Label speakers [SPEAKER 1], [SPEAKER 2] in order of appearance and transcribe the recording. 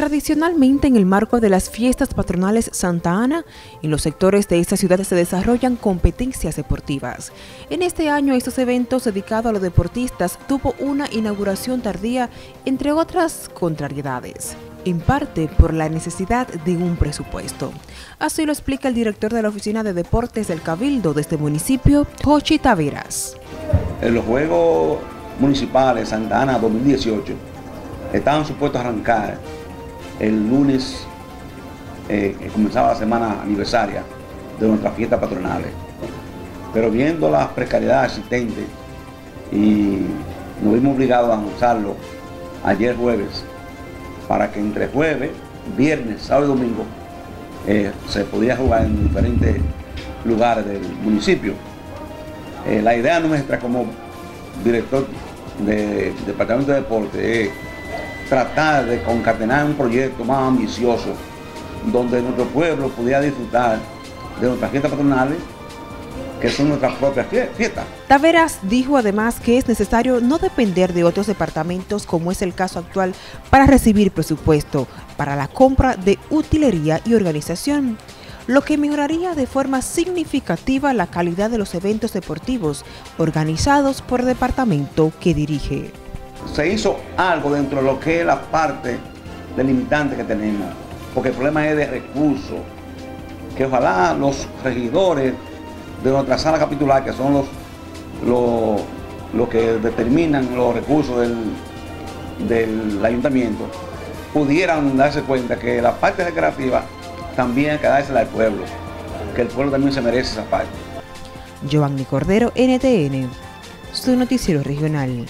[SPEAKER 1] Tradicionalmente, en el marco de las fiestas patronales Santa Ana, en los sectores de esta ciudad se desarrollan competencias deportivas. En este año, estos eventos dedicados a los deportistas tuvo una inauguración tardía, entre otras contrariedades, en parte por la necesidad de un presupuesto. Así lo explica el director de la Oficina de Deportes del Cabildo de este municipio, Jochi Taveras.
[SPEAKER 2] En los Juegos Municipales Santa Ana 2018 estaban supuestos a arrancar el lunes eh, comenzaba la semana aniversaria de nuestras fiestas patronales. Pero viendo las precariedades existentes y nos vimos obligados a anunciarlo ayer jueves, para que entre jueves, viernes, sábado y domingo eh, se podía jugar en diferentes lugares del municipio. Eh, la idea nuestra como director del Departamento de Deporte es tratar de concatenar un proyecto más ambicioso donde nuestro pueblo pudiera disfrutar de nuestras fiestas patronales que son nuestras propias fiestas.
[SPEAKER 1] Taveras dijo además que es necesario no depender de otros departamentos como es el caso actual para recibir presupuesto para la compra de utilería y organización, lo que mejoraría de forma significativa la calidad de los eventos deportivos organizados por el departamento que dirige
[SPEAKER 2] se hizo algo dentro de lo que es la parte delimitante que tenemos, porque el problema es de recursos, que ojalá los regidores de nuestra sala capitular, que son los, los, que determinan los recursos del, del ayuntamiento, pudieran darse cuenta que la parte recreativa también hay que dársela al pueblo, que el pueblo también se merece esa parte.
[SPEAKER 1] Cordero, NTN, su noticiero regional.